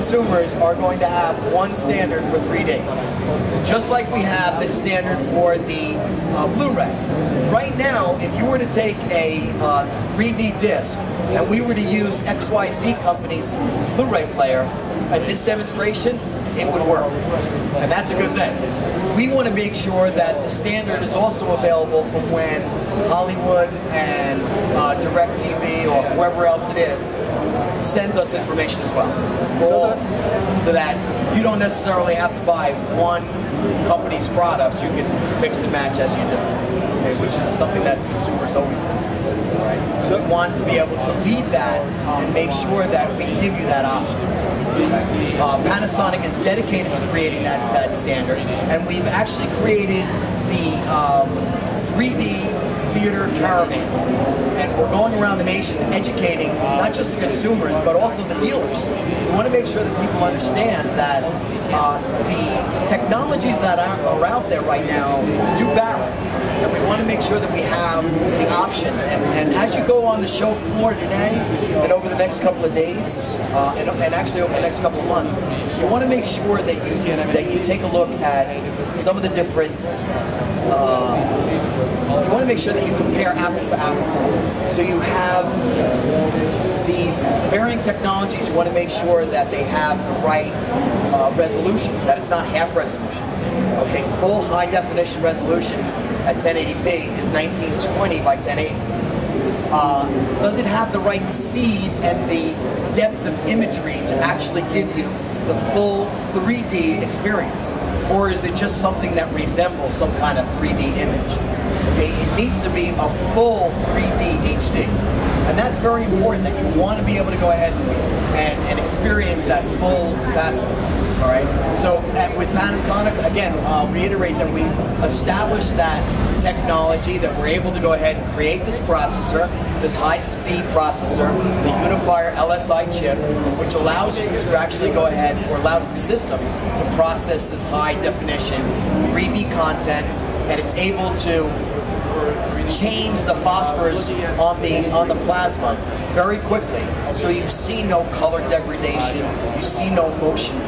consumers are going to have one standard for 3D. Just like we have the standard for the uh, Blu-ray. Right now, if you were to take a uh, 3D disc and we were to use XYZ Company's Blu-ray player at this demonstration, it would work. And that's a good thing. We want to make sure that the standard is also available from when Hollywood and uh, DirecTV or whoever else it is sends us information as well all. So that you don't necessarily have to buy one company's products, you can mix and match as you do. Okay, which is something that consumers always do. Right? So we want to be able to lead that and make sure that we give you that option. Uh, Panasonic is dedicated to creating that, that standard, and we've actually created the um, 3D theater caravan. We're going around the nation educating not just the consumers, but also the dealers. We want to make sure that people understand that uh, the technologies that are, are out there right now do vary and we want to make sure that we have the options. And, and as you go on the show floor today and over the next couple of days, uh, and, and, actually over the next couple of months, you want to make sure that you that you take a look at some of the different. Uh, you want to make sure that you compare apples to apples. So you have the, varying technologies. You want to make sure that they have the right uh, resolution, that it's not half resolution. Okay, full high definition resolution at 1080p is 1920 by 1080. Uh, does it have the right speed and the depth of imagery to actually give you the full 3D experience? Or is it just something that resembles some kind of 3D image? Okay, it needs to be a full 3D HD. And that's very important that you want to be able to go ahead and, and, and experience that full capacity. All right. So with Panasonic, again, I'll reiterate that we've established that technology that we're able to go ahead and create this processor, this high-speed processor, the UniPhier LSI chip, which allows you to actually go ahead, or allows the system to process this high-definition 3D content, and it's able to change the phosphors on the on the plasma very quickly. So you see no color degradation, you see no motion